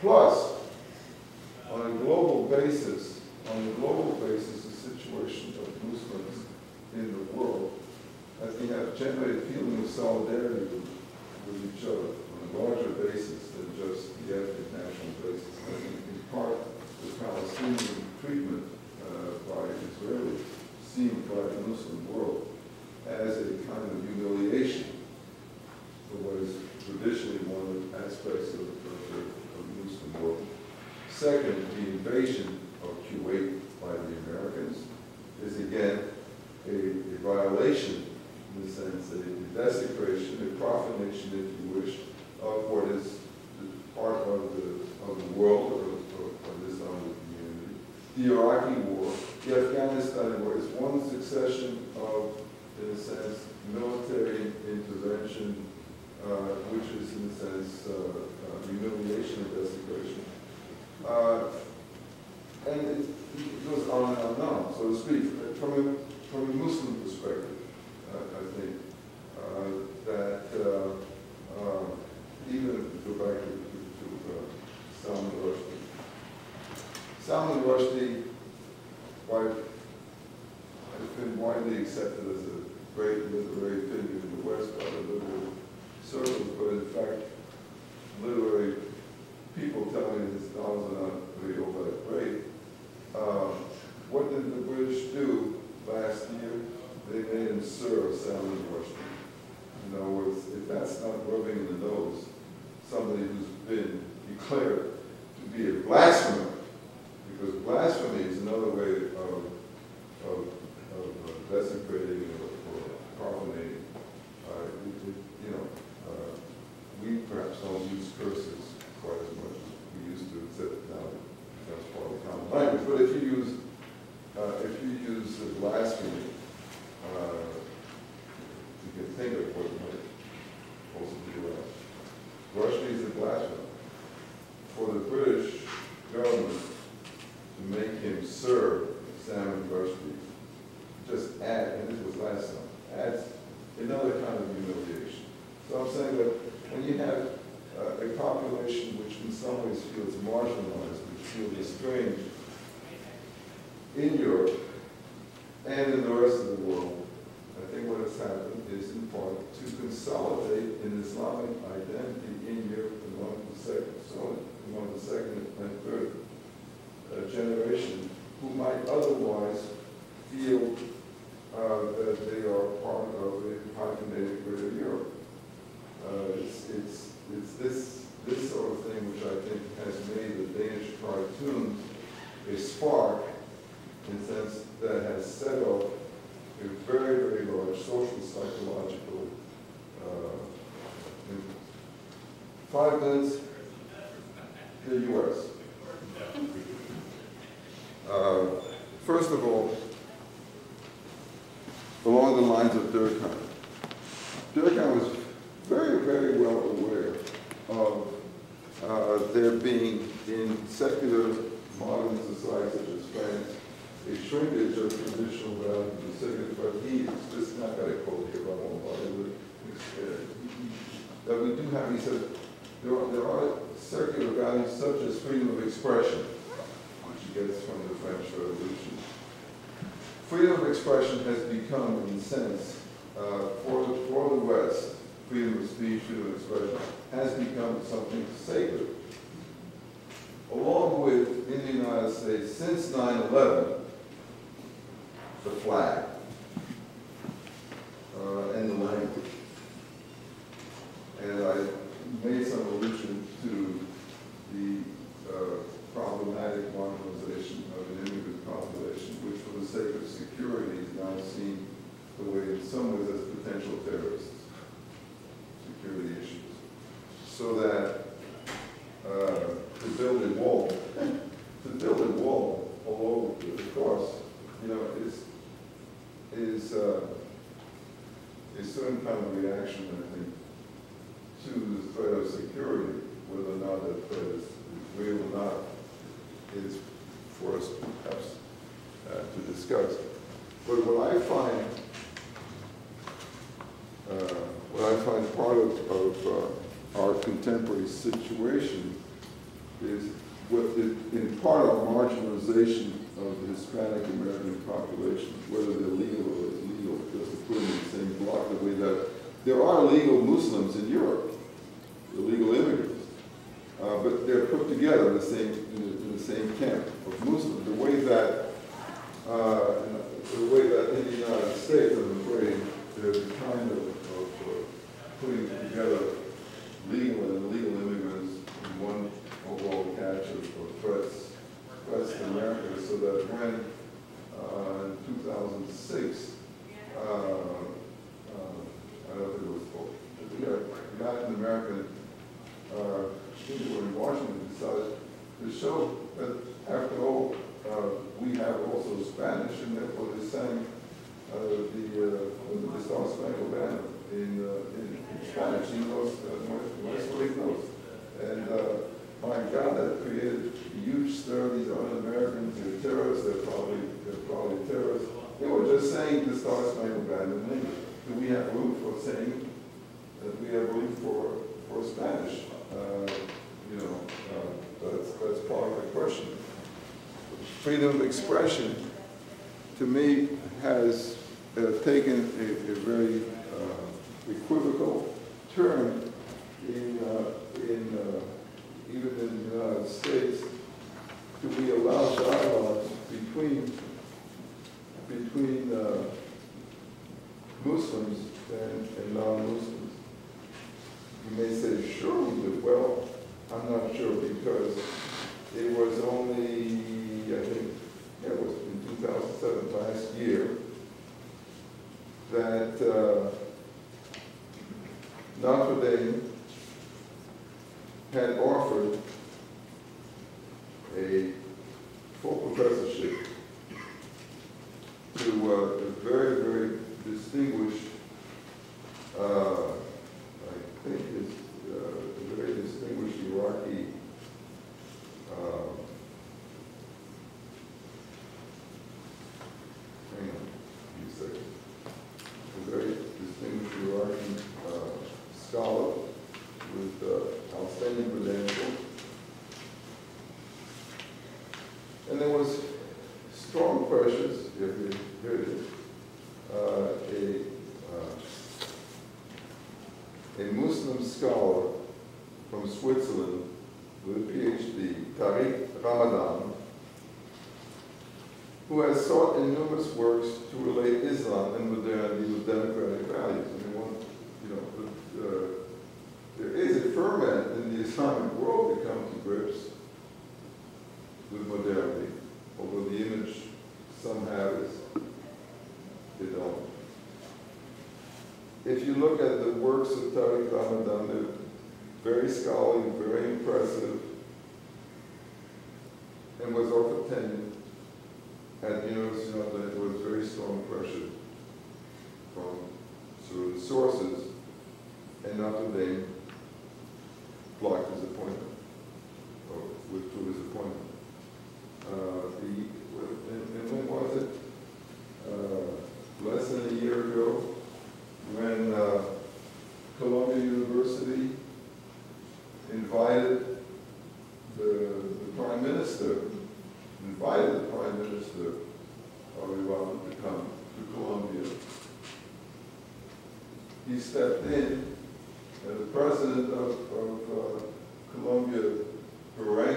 Plus, on a global basis, on a global basis, the situation of Muslims in the world, I think have generated feeling of solidarity with, with each other on a larger basis than just the ethnic national basis. I think in part the Palestinian treatment uh, by Israelis seen by the Muslim world as a kind of humiliation for what is traditionally one of the aspects of, of, the, of the Muslim world. Second, the invasion of Kuwait by the Americans is again a, a violation in the sense that a desecration, a profanation, if you wish, of what is part of the, of the world or, of, Islamic community. The Iraqi war, the Afghanistan war is one succession of, in a sense, military intervention, uh, which is, in a sense, uh, uh, humiliation and desecration. Uh, and it, goes on and on and on, so to speak. From a, from a Muslim perspective, uh, I think uh, that uh, uh, even go back to, to, to uh, Salman Rushdie. Salman Rushdie, quite, has been widely accepted as a great literary figure in the West by the liberal circles, but in fact, literary people tell me his novels are not really all that great. Uh, what did the British do last year? They made him Sir Salman Rushdie. In other words, if that's not rubbing in the nose, somebody who's been to be a blasphemer, because blasphemy is another way of, of, of uh, desecrating or, or profanating. Uh, it, it, you know, uh, we perhaps don't use curses quite as much as we used to, except now that's part of common language. But if you use, uh, if you use blasphemy, you can think of what might also be around. Rushdie is a blasphemer. For the British government to make him Sir Salman Rushdie, just add, and this was last time, adds another kind of humiliation. So I'm saying that when you have uh, a population which in some ways feels marginalized, which feels estranged in Europe and in the rest of the world, I think what has happened is in part to consolidate an Islamic identity in Europe among the second, so among the second and third uh, generation who might otherwise feel uh, that they are part of a hyphenated Greater Europe. Uh, it's, it's, it's this sort of thing which I think has made the Danish cartoons a spark in sense that has set off a very, very large social, psychological uh, Five minutes, the U.S. Uh, first of all, along the lines of Durkheim was very, very well aware of uh, there being in secular modern societies such as France a shrinkage of traditional values and civic, but he just not got a quote here, but I won't bother. That we do have, he said, there are, there are secular values such as freedom of expression, which he gets from the French Revolution. Freedom of expression has become, in a sense, uh, for, the, for the West, freedom of speech, freedom of expression, has become something sacred. Along with, in the United States, since 9-11, the flag uh, and the language. And I made some allusion to the uh, problematic marginalization of an immigrant population, which for the sake of security is now seen the way in some ways as potential terrorists, security issues. So that uh, to build a wall, to build a wall all over the course, you know, is is uh, a certain kind of reaction, I think, to the threat of security, whether or not that threat is real or not, is for us perhaps uh, to discuss. But what I find, uh, what I find part of, of uh, our contemporary situation is what, is in part of marginalization of the Hispanic American population, whether they're legal or illegal, just to put them in the same block, the way that there are legal Muslims in Europe, illegal immigrants, uh, but they're put together in the same, in the, in the same camp of Muslims. The way that, uh, the way that in the United States, I'm afraid, there's a kind of, of uh, putting together legal and illegal immigrants in one overall catch of, of threats, threats to That when, uh, in 2006, uh, uh, I don't think it was, we had Latin American, uh, in Washington decided to show that after all, uh, we have also Spanish, and therefore they sang uh, the, the Star Spangled Banner in, uh, in Spanish, in those, uh. And, my God, that created huge stir, these are un-Americans, they're terrorists, they're probably, they're probably terrorists. They were just saying the Star Spangled Banner English. Do we have room for saying that we have room for, for Spanish? Uh, you know, uh, that's, that's part of the question. Freedom of expression, to me, has uh, taken a, a very uh, equivocal turn in, uh, in uh, even in the United States. Do we allow dialogue between between uh, Muslims and, and non-Muslims? You may say, sure we do. Well, I'm not sure because it was only, I think, yeah, it was in 2007, last year, that uh, Notre Dame had offered a full professorship to uh, a very, very distinguished, uh, I think is uh, a very distinguished Iraqi uh, hang on, give me a second. A very distinguished Iraqi uh, scholar with uh, outstanding credentials. And there was strong pressures, if you heard it, uh, a, uh, a Muslim scholar from Switzerland with a PhD, Tariq Ramadan, who has sought in numerous works to relate Islam and modernity with democratic values. I mean, one, you know, uh, there is a ferment in the Islamic world that comes to grips with modernity, image some have is don't. If you look at the works of Tariq Ramadan, they're very scholarly, very impressive, and was offered tenure at the University of Dame. There was very strong pressure from the sources, and Notre Dame blocked his appointment, or withdrew his appointment. Uh, the, and, and when was it? Uh, less than a year ago, when uh, Columbia University invited the, the prime minister, invited the prime minister of Iran to come to Columbia. He stepped in, and the president of, of uh, Columbia harangued